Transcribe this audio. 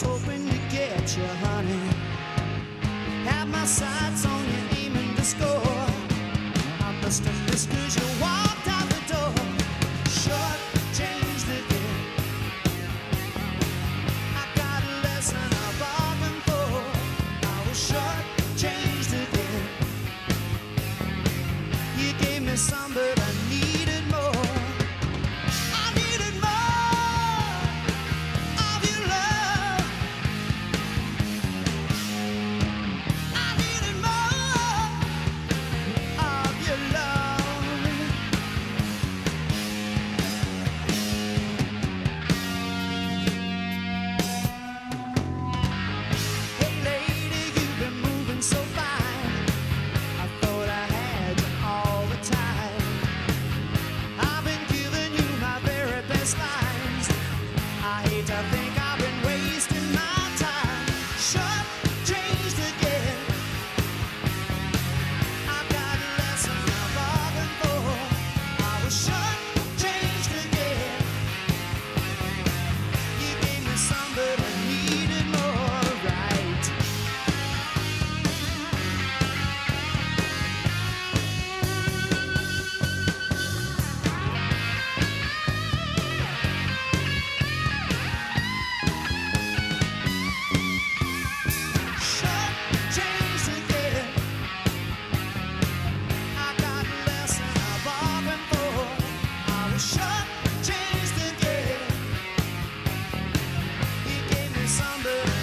was hoping to get you, honey. Have my sights on you, aiming to score. I must have missed cause you walked out the door. Short changed again. I got a lesson I bargained for. I was short changed again. You gave me some, but I need. out Sunday.